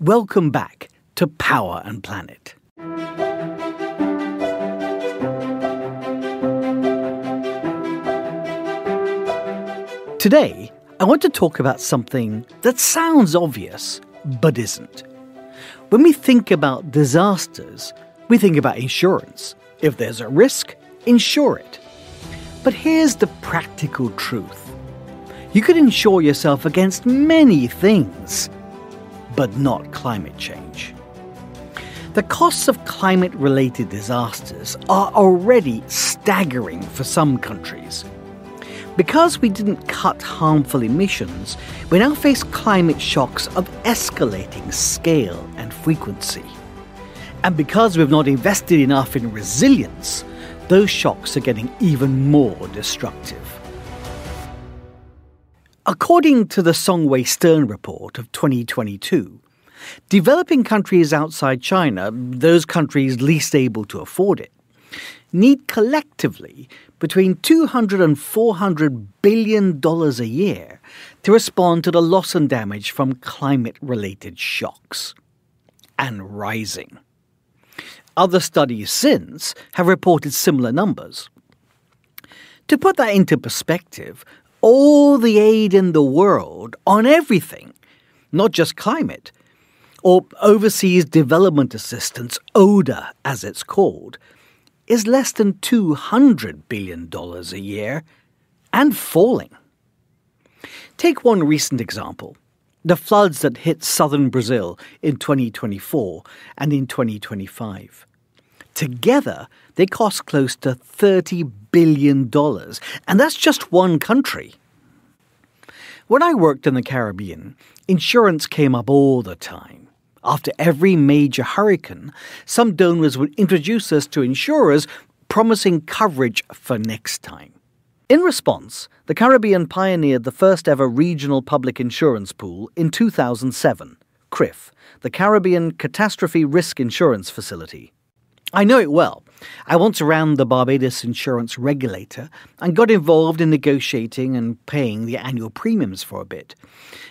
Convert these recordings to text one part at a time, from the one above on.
Welcome back to Power and Planet. Today, I want to talk about something that sounds obvious, but isn't. When we think about disasters, we think about insurance. If there's a risk, insure it. But here's the practical truth you could insure yourself against many things, but not climate change. The costs of climate related disasters are already staggering for some countries. Because we didn't cut harmful emissions, we now face climate shocks of escalating scale and frequency. And because we've not invested enough in resilience, those shocks are getting even more destructive. According to the Songwe Stern report of 2022, developing countries outside China, those countries least able to afford it, need collectively between 200 and 400 billion dollars a year to respond to the loss and damage from climate related shocks and rising. Other studies since have reported similar numbers. To put that into perspective, all the aid in the world on everything, not just climate, or overseas development assistance, ODA as it's called, is less than $200 billion a year and falling. Take one recent example the floods that hit southern Brazil in 2024 and in 2025. Together, they cost close to $30 billion, and that's just one country. When I worked in the Caribbean, insurance came up all the time. After every major hurricane, some donors would introduce us to insurers promising coverage for next time. In response, the Caribbean pioneered the first ever regional public insurance pool in 2007, CRIF, the Caribbean Catastrophe Risk Insurance Facility. I know it well. I once ran the Barbados insurance regulator and got involved in negotiating and paying the annual premiums for a bit.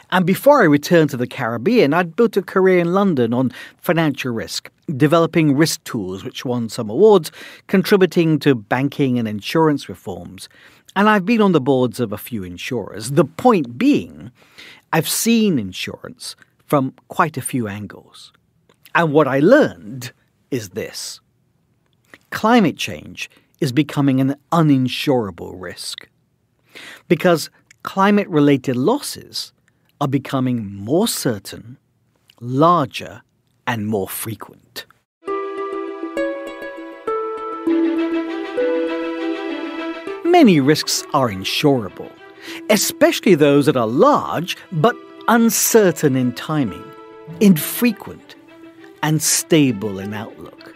And before I returned to the Caribbean, I'd built a career in London on financial risk, developing risk tools which won some awards, contributing to banking and insurance reforms. And I've been on the boards of a few insurers. The point being, I've seen insurance from quite a few angles. And what I learned is this climate change is becoming an uninsurable risk. Because climate related losses are becoming more certain, larger, and more frequent. Many risks are insurable, especially those that are large but uncertain in timing, infrequent, and stable in outlook,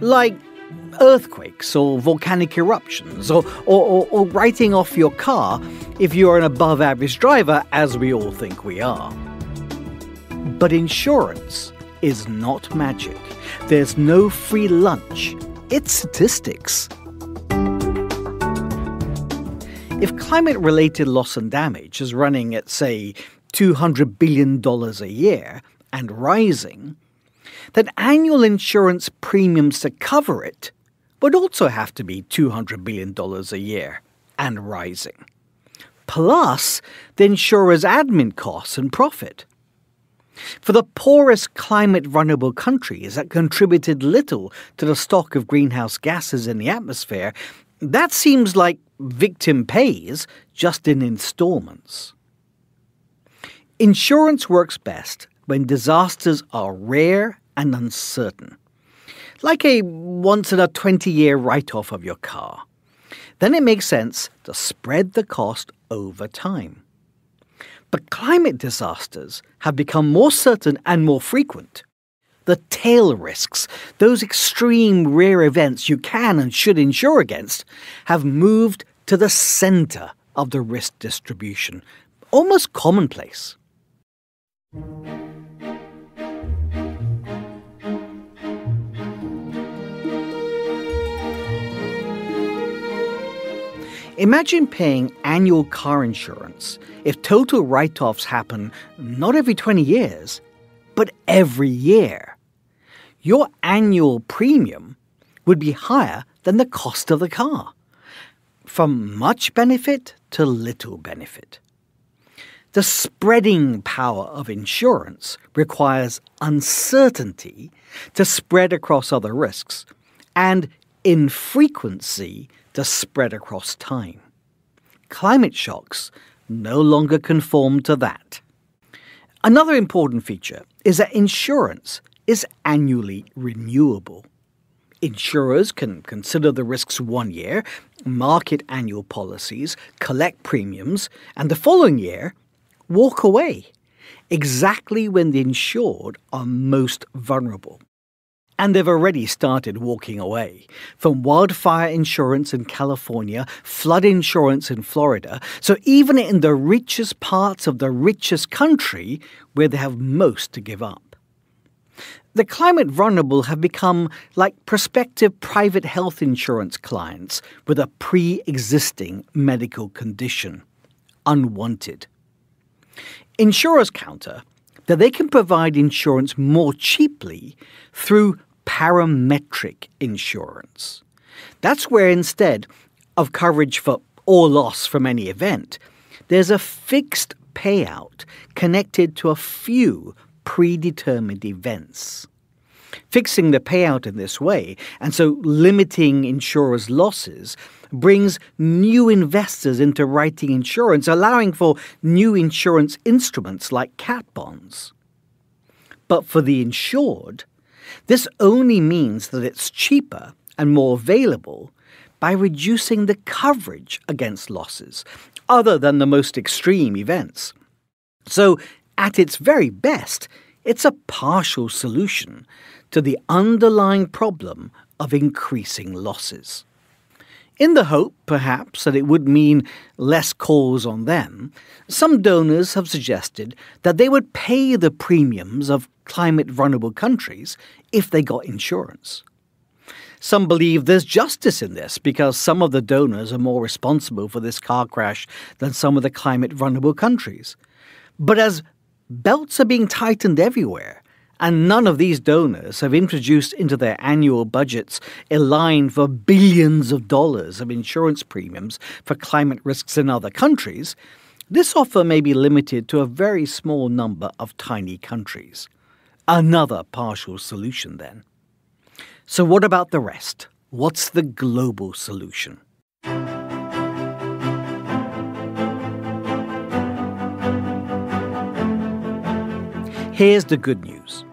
like earthquakes or volcanic eruptions or, or, or, or writing off your car if you're an above average driver, as we all think we are. But insurance is not magic. There's no free lunch. It's statistics. If climate related loss and damage is running at, say, $200 billion a year and rising, then annual insurance premiums to cover it would also have to be $200 billion a year and rising. Plus the insurer's admin costs and profit. For the poorest climate vulnerable countries that contributed little to the stock of greenhouse gases in the atmosphere, that seems like victim pays just in installments. Insurance works best when disasters are rare and uncertain like a once in a 20 year write off of your car. Then it makes sense to spread the cost over time. But climate disasters have become more certain and more frequent. The tail risks, those extreme rare events you can and should insure against, have moved to the center of the risk distribution, almost commonplace. Imagine paying annual car insurance if total write offs happen not every 20 years, but every year. Your annual premium would be higher than the cost of the car, from much benefit to little benefit. The spreading power of insurance requires uncertainty to spread across other risks and infrequency to spread across time. Climate shocks no longer conform to that. Another important feature is that insurance is annually renewable. Insurers can consider the risks one year, market annual policies, collect premiums, and the following year walk away exactly when the insured are most vulnerable. And they've already started walking away from wildfire insurance in California, flood insurance in Florida. So, even in the richest parts of the richest country where they have most to give up. The climate vulnerable have become like prospective private health insurance clients with a pre existing medical condition. Unwanted. Insurers counter that they can provide insurance more cheaply through parametric insurance. That's where instead of coverage for all loss from any event, there's a fixed payout connected to a few predetermined events. Fixing the payout in this way, and so limiting insurers' losses, brings new investors into writing insurance, allowing for new insurance instruments like cat bonds. But for the insured, this only means that it's cheaper and more available by reducing the coverage against losses, other than the most extreme events. So, at its very best, it's a partial solution to the underlying problem of increasing losses. In the hope, perhaps, that it would mean less calls on them, some donors have suggested that they would pay the premiums of climate vulnerable countries if they got insurance. Some believe there's justice in this because some of the donors are more responsible for this car crash than some of the climate vulnerable countries. But as belts are being tightened everywhere, and none of these donors have introduced into their annual budgets a line for billions of dollars of insurance premiums for climate risks in other countries. This offer may be limited to a very small number of tiny countries. Another partial solution, then. So, what about the rest? What's the global solution? Here's the good news.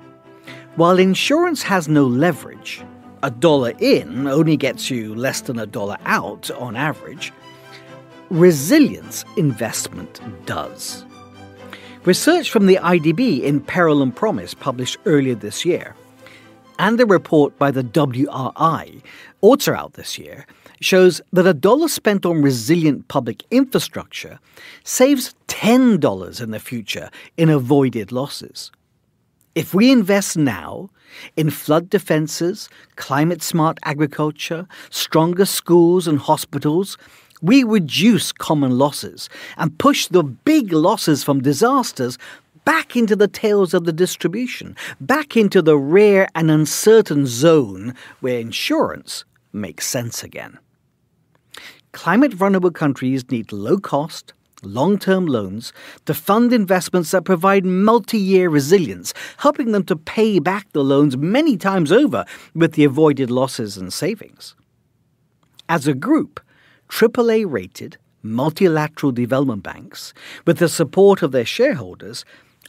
While insurance has no leverage, a dollar in only gets you less than a dollar out on average, resilience investment does. Research from the IDB in Peril and Promise, published earlier this year, and a report by the WRI, also out this year, shows that a dollar spent on resilient public infrastructure saves $10 in the future in avoided losses. If we invest now in flood defences, climate smart agriculture, stronger schools and hospitals, we reduce common losses and push the big losses from disasters back into the tails of the distribution, back into the rare and uncertain zone where insurance makes sense again. Climate vulnerable countries need low cost, long term loans to fund investments that provide multi year resilience, helping them to pay back the loans many times over with the avoided losses and savings. As a group, AAA rated multilateral development banks, with the support of their shareholders,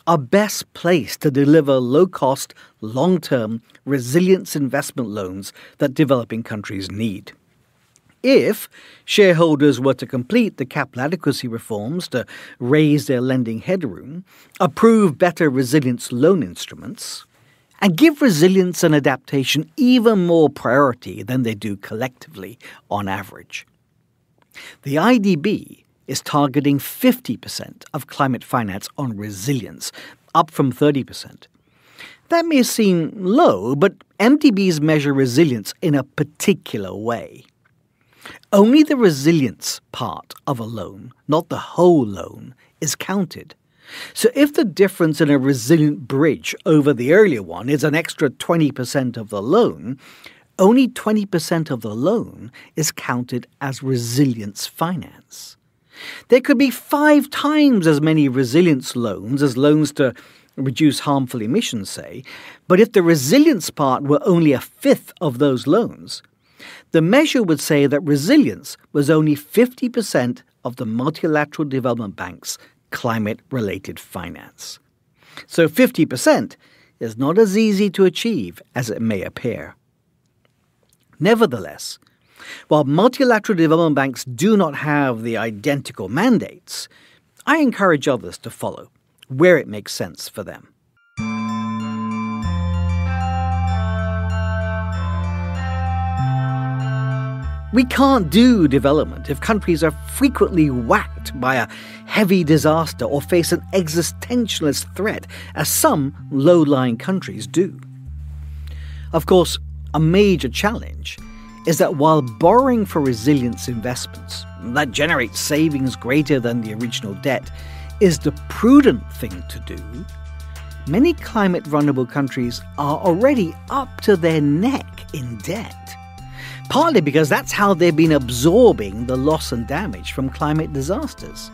are best placed to deliver low cost, long term resilience investment loans that developing countries need if shareholders were to complete the capital adequacy reforms to raise their lending headroom, approve better resilience loan instruments, and give resilience and adaptation even more priority than they do collectively on average. The IDB is targeting 50% of climate finance on resilience, up from 30%. That may seem low, but MDBs measure resilience in a particular way. Only the resilience part of a loan, not the whole loan, is counted. So if the difference in a resilient bridge over the earlier one is an extra 20% of the loan, only 20% of the loan is counted as resilience finance. There could be five times as many resilience loans as loans to reduce harmful emissions, say, but if the resilience part were only a fifth of those loans, the measure would say that resilience was only 50% of the multilateral development bank's climate related finance. So 50% is not as easy to achieve as it may appear. Nevertheless, while multilateral development banks do not have the identical mandates, I encourage others to follow where it makes sense for them. We can't do development if countries are frequently whacked by a heavy disaster or face an existentialist threat, as some low lying countries do. Of course, a major challenge is that while borrowing for resilience investments that generate savings greater than the original debt is the prudent thing to do, many climate vulnerable countries are already up to their neck in debt partly because that's how they've been absorbing the loss and damage from climate disasters.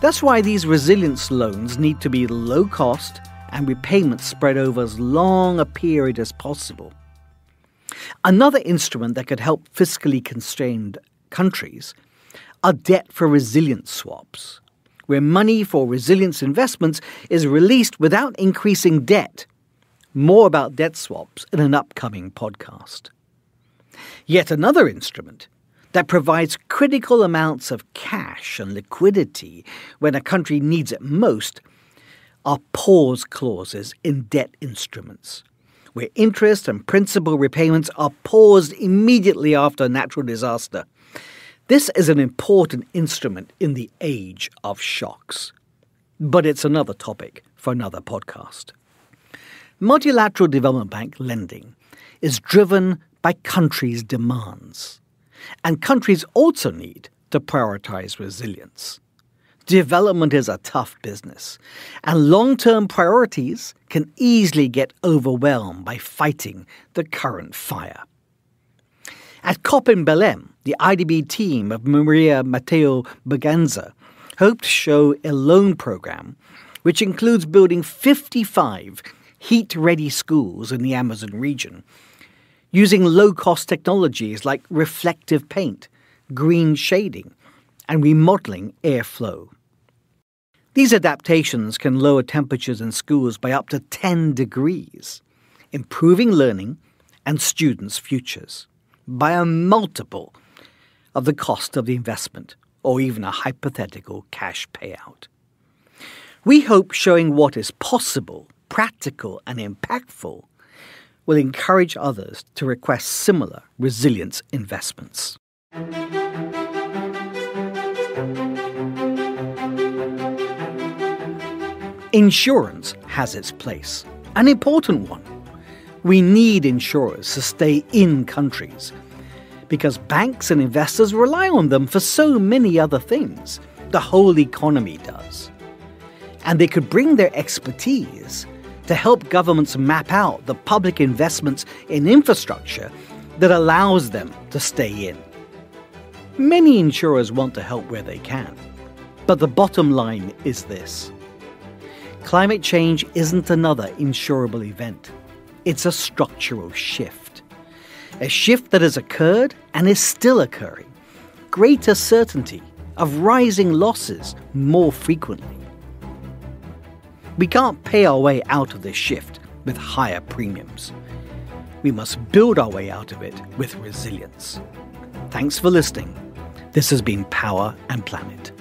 That's why these resilience loans need to be low cost and repayments spread over as long a period as possible. Another instrument that could help fiscally constrained countries are debt for resilience swaps, where money for resilience investments is released without increasing debt. More about debt swaps in an upcoming podcast. Yet another instrument that provides critical amounts of cash and liquidity when a country needs it most are pause clauses in debt instruments, where interest and principal repayments are paused immediately after a natural disaster. This is an important instrument in the age of shocks. But it's another topic for another podcast. Multilateral Development Bank lending is driven by countries' demands. And countries also need to prioritize resilience. Development is a tough business, and long term priorities can easily get overwhelmed by fighting the current fire. At COP in Belém, the IDB team of Maria Mateo Braganza hoped to show a loan program which includes building 55 heat ready schools in the Amazon region using low cost technologies like reflective paint, green shading, and remodeling airflow. These adaptations can lower temperatures in schools by up to 10 degrees, improving learning and students' futures by a multiple of the cost of the investment or even a hypothetical cash payout. We hope showing what is possible, practical, and impactful will encourage others to request similar resilience investments. Insurance has its place, an important one. We need insurers to stay in countries because banks and investors rely on them for so many other things. The whole economy does. And they could bring their expertise to help governments map out the public investments in infrastructure that allows them to stay in. Many insurers want to help where they can, but the bottom line is this climate change isn't another insurable event, it's a structural shift. A shift that has occurred and is still occurring. Greater certainty of rising losses more frequently. We can't pay our way out of this shift with higher premiums. We must build our way out of it with resilience. Thanks for listening. This has been Power and Planet.